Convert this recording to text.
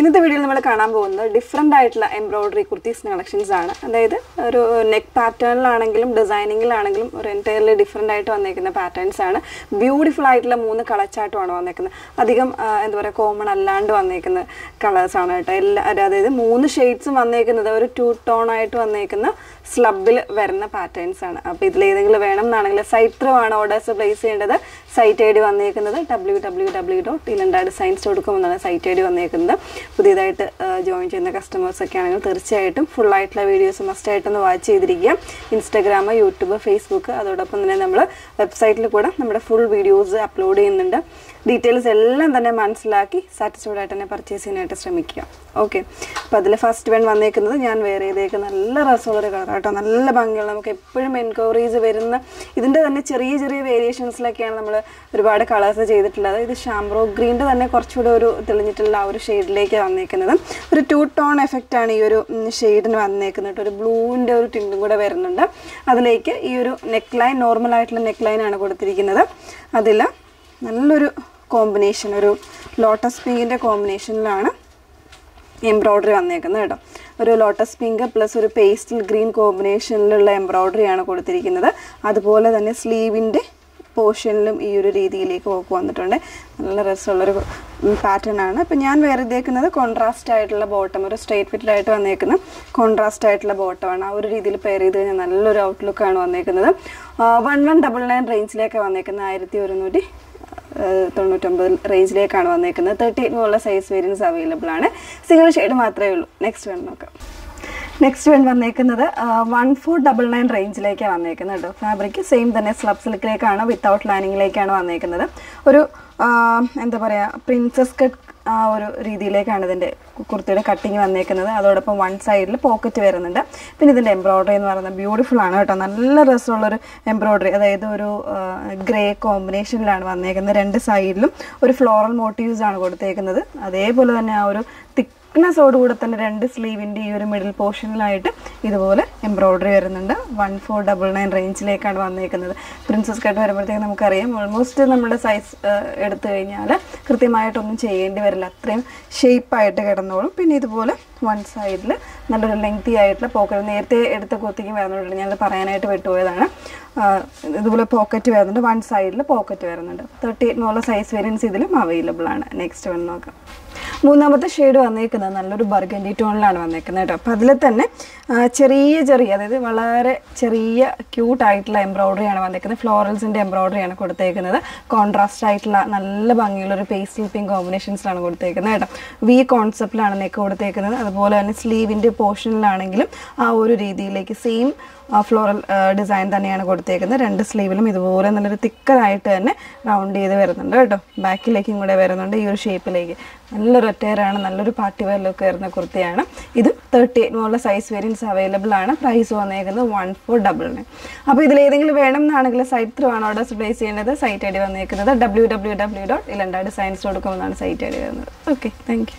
ഇന്നത്തെ വീഡിയോയിൽ നമ്മൾ കാണാൻ പോകുന്നത് ഡിഫറെന്റ് ആയിട്ടുള്ള എംബ്രോയ്ഡറി കുർത്തീസ് കളക്ഷൻസ് ആണ്. അതായത് ഒരു നെക്ക് പാറ്റേണിലാണെങ്കിലും ഡിസൈനിങ്ങിലാണെങ്കിലും ഒരു എന്റയർലി ഡിഫറെന്റ് ആയിട്ട് വന്നേക്കുന്ന പാറ്റേൺസ് ആണ്. ബ്യൂട്ടിഫുൾ ആയിട്ടുള്ള മൂന്ന് കളച്ചായിട്ടുമാണ് വന്നേക്കുന്നത്. അധികം എന്താ പറയുക കോമൺ അല്ലാണ്ട് വന്നേക്കുന്ന കളേഴ്സാണ് കേട്ടോ. എല്ലാ അതായത് മൂന്ന് ഷെയ്ഡ്സും വന്നേക്കുന്നത് ഒരു ടു ടോൺ ആയിട്ട് വന്നേക്കുന്ന സ്ലബിൽ വരുന്ന പാറ്റേൺസ് ആണ്. അപ്പോൾ ഇതിലേതെങ്കിലും വേണം എന്നാണെങ്കിൽ സൈത്രമാണ് ഓർഡേഴ്സ് പ്ലേസ് ചെയ്യേണ്ടത്. സൈറ്റ് ഐ ഡി വന്നേക്കുന്നത് ഡബ്ല്യൂ ഡബ്ല്യൂ ഡബ്ല്യൂ ഡോട്ട് ഇലണ്ടാട് സയൻസ് ഡോട്ട് കോം എന്നാണ് സൈറ്റ് ഐ ഡി വന്നേക്കുന്നത്. പുതിയതായിട്ട് ജോയിൻ ചെയ്യുന്ന കസ്റ്റമേഴ്സ് ഒക്കെ ആണെങ്കിൽ തീർച്ചയായിട്ടും ഫുൾ ആയിട്ടുള്ള വീഡിയോസ് മസ്റ്റായിട്ടൊന്ന് വാച്ച് ചെയ്തിരിക്കുക. ഇൻസ്റ്റാഗ്രാം യൂട്യൂബ് ഫേസ്ബുക്ക് അതോടൊപ്പം തന്നെ നമ്മൾ വെബ്സൈറ്റിൽ കൂടെ നമ്മുടെ ഫുൾ വീഡിയോസ് അപ്ലോഡ് ചെയ്യുന്നുണ്ട്. ഡീറ്റെയിൽസ് എല്ലാം തന്നെ മനസ്സിലാക്കി സാറ്റിസ്ഫൈഡ് ആയിട്ട് തന്നെ പർച്ചേസ് ചെയ്യാനായിട്ട് ശ്രമിക്കുക. ഓക്കെ അപ്പോൾ അതിൽ ഫസ്റ്റ് വൺ വന്നേക്കുന്നത് ഞാൻ വേറെ ഇതേക്ക് നല്ല രസമുള്ളൊരു കളർ കേട്ടോ. നല്ല ഭംഗിയുള്ള നമുക്ക് എപ്പോഴും എൻക്വയറീസ് വരുന്ന ഇതിന്റെ തന്നെ ചെറിയ ചെറിയ വേരിയേഷൻസിലൊക്കെയാണ് നമ്മൾ ഒരുപാട് കളേഴ്സ് ചെയ്തിട്ടുള്ളത്. ഇത് ഷാംബ്രോ ഗ്രീന്റെ തന്നെ കുറച്ചുകൂടെ ഒരു തെളിഞ്ഞിട്ടുള്ള ആ ഒരു ഷെയ്ഡിലേക്ക് വന്നേക്കുന്നത്. ഒരു ടു ടോൺ എഫക്റ്റാണ് ഈ ഒരു ഷെയ്ഡിന് വന്നേക്കുന്നത്. ഒരു ബ്ലൂവിന്റെ ഒരു ടിന്റും കൂടെ വരുന്നുണ്ട്. അതിലേക്ക് ഈ ഒരു നെക്ക് ലൈൻ നോർമൽ ആയിട്ടുള്ള നെക്ക് ലൈനാണ് കൊടുത്തിരിക്കുന്നത്. അതിൽ നല്ലൊരു കോമ്പിനേഷൻ ഒരു ലോട്ടസ് പിങ്കിന്റെ കോമ്പിനേഷനിലാണ് എംബ്രോയ്ഡറി വന്നേക്കുന്നത് കേട്ടോ. ഒരു ലോട്ടസ് പിങ്ക് പ്ലസ് ഒരു പേസ്റ്റൽ ഗ്രീൻ കോമ്പിനേഷനിലുള്ള എംബ്രോയ്ഡറിയാണ് കൊടുത്തിരിക്കുന്നത്. അതുപോലെ തന്നെ സ്ലീവിന്റെ പോർഷനിലും ഈ ഒരു രീതിയിലേക്ക് വർക്ക് വന്നിട്ടുണ്ട്. നല്ല രസമുള്ളൊരു പാറ്റേൺ ആണ്. അപ്പം ഞാൻ വേറെ ഇതേക്കുന്നത് കോൺട്രാസ്റ്റ് ആയിട്ടുള്ള ബോട്ടം ഒരു സ്ട്രേറ്റ് ഫിറ്റഡ് ആയിട്ട് വന്നേക്കുന്ന. കോൺട്രാസ്റ്റ് ആയിട്ടുള്ള ബോട്ടമാണ് ആ ഒരു രീതിയിൽ പെയർ ചെയ്ത് കഴിഞ്ഞാൽ നല്ലൊരു ഔട്ട്ലുക്കാണ് വന്നേക്കുന്നത്. വൺ വൺ ഡബിൾ നയൻ റേഞ്ചിലേക്ക് വന്നേക്കുന്നത്. ആയിരത്തി ഒരുന്നൂറ്റി തൊണ്ണൂറ്റൊമ്പത് റേഞ്ചിലേക്കാണ് വന്നേക്കുന്നത്. തേർട്ടി എയ്റ്റ് മുതലുള്ള സൈസ് വേരിയൻസ് അവൈലബിൾ ആണ്. സിംഗിൾ ഷെയ്ഡ് മാത്രമേ ഉള്ളൂ. നെക്സ്റ്റ് വേണം നോക്കാം. നെക്സ്റ്റ് വൺ വന്നേക്കുന്നത് വൺ ഫോർ ഡബിൾ നയൻ റേഞ്ചിലേക്കാണ് വന്നേക്കുന്നത് കേട്ടോ ഫാബ്രിക് സെയിം തന്നെ സ്ലബ് സിൽക്കിലേക്കാണ് വിത്തൗട്ട് ലൈനിങ്ങിലേക്കാണ് വന്നേക്കുന്നത്. ഒരു എന്താ പറയുക പ്രിൻസസ് കട്ട് ആ ഒരു രീതിയിലേക്കാണ് ഇതിന്റെ കുർത്തിയുടെ കട്ടിങ് വന്നേക്കുന്നത്. അതോടൊപ്പം വൺ സൈഡിൽ പോക്കറ്റ് വരുന്നുണ്ട്. പിന്നെ ഇതിന്റെ എംബ്രോയ്ഡറി എന്ന് പറയുന്നത് ബ്യൂട്ടിഫുൾ ആണ് കേട്ടോ നല്ല രസമുള്ളൊരു എംബ്രോയ്ഡറി അതായത് ഒരു ഗ്രേ കോമ്പിനേഷനിലാണ് വന്നേക്കുന്നത്. രണ്ട് സൈഡിലും ഒരു ഫ്ലോറൽ മോട്ടീവ്സ് ആണ് കൊടുത്തേക്കുന്നത്. അതേപോലെ തന്നെ ആ ഒരു തിക്നെസ്സോടുകൂടെ തന്നെ രണ്ട് സ്ലീവിന്റെ ഈ ഒരു മിഡിൽ പോർഷനിലായിട്ട് ഇതുപോലെ എംബ്രോയ്ഡറി വരുന്നുണ്ട്. വൺ ഫോർ ഡബിൾ നയൻ റേഞ്ചിലേക്കാണ് വന്നേക്കുന്നത്. പ്രിൻസസ് കട്ട് വരുമ്പോഴത്തേക്ക് നമുക്കറിയാം ഓൾമോസ്റ്റ് നമ്മുടെ സൈസ് എടുത്തു കഴിഞ്ഞാൽ കൃത്യമായിട്ടൊന്നും ചെയ്യേണ്ടി വരില്ല. അത്രയും ഷേപ്പായിട്ട് കിടന്നോളും. പിന്നെ ഇതുപോലെ വൺ സൈഡിൽ നല്ലൊരു ലെങ്തി ആയിട്ടുള്ള പോക്കറ്റ് നേരത്തെ എടുത്ത കുത്തിക്കും വരുന്നുണ്ട്. ഞാനത് പറയാനായിട്ട് വിട്ടുപോയതാണ്. ഇതുപോലെ പോക്കറ്റ് വരുന്നുണ്ട്. വൺ സൈഡിൽ പോക്കറ്റ് വരുന്നുണ്ട്. തേർട്ടി എയ്റ്റ് എന്നുള്ള സൈസ് വേരിയൻസ് ഇതിലും അവൈലബിൾ ആണ്. നെക്സ്റ്റ് വൺ നോക്കാം. മൂന്നാമത്തെ ഷെയ്ഡ് വന്നേക്കുന്നത് നല്ലൊരു ബർഗൻഡി ടോണിലാണ് വന്നേക്കുന്നത് കേട്ടോ. അപ്പോൾ അതിൽ തന്നെ ചെറിയ ചെറിയ അതായത് വളരെ ചെറിയ ക്യൂട്ടായിട്ടുള്ള എംബ്രോയ്ഡറിയാണ് വന്നേക്കുന്നത്. ഫ്ലോറൽസിന്റെ എംബ്രോയ്ഡറിയാണ് കൊടുത്തേക്കുന്നത്. കോൺട്രാസ്റ്റ് ആയിട്ടുള്ള നല്ല ഭംഗിയുള്ളൊരു പേസ്റ്റൽ പിങ്ക് കോമ്പിനേഷൻസിലാണ് കൊടുത്തേക്കുന്നത് കേട്ടോ. വി കോൺസെപ്റ്റിലാണ് നെക്ക് കൊടുത്തേക്കുന്നത്. അതുപോലെ തന്നെ സ്ലീവിന്റെ പോർഷനിലാണെങ്കിലും ആ ഒരു രീതിയിലേക്ക് സെയിം ഫ്ലോറൽ ഡിസൈൻ തന്നെയാണ് കൊടുത്തേക്കുന്നത്. രണ്ട് സ്ലീവിലും ഇതുപോലെ നല്ലൊരു തിക്കറായിട്ട് തന്നെ റൗണ്ട് ചെയ്ത് വരുന്നുണ്ട് കേട്ടോ. ബാക്കിലേക്കും കൂടെ വരുന്നുണ്ട് ഈ ഒരു ഷേപ്പിലേക്ക് നല്ലൊരു ഒറ്റയറാണ് നല്ലൊരു പാർട്ടി വെയർ ലുക്ക് വരുന്ന കുർത്തിയാണ്. ഇത് തേർട്ടി എയ്റ്റ് മോളിലെ സൈസ് വേരിയൻസ് അവൈലബിൾ ആണ്. പ്രൈസ് വന്നേക്കുന്നത് വൺ ഫോർ ഡബിൾ നയൻ അപ്പോൾ ഇതിൽ ഏതെങ്കിലും വേണം എന്നാണെങ്കിൽ സൈറ്റ് ത്രൂ ആണ് ഓർഡേഴ്സ് പ്ലേസ് ചെയ്യേണ്ടത്. സൈറ്റ് ഐ ഡി വന്നേക്കുന്നത് ഡബ്ല്യൂ ഡബ്ല്യൂ ഡബ്ല്യൂ ഡോട്ട് ഇലണ്ട ഡിസൈൻസ് ഡോട്ട് കോം എന്നാണ് സൈറ്റ് ഐ ഡി വരുന്നത്. Okay thank you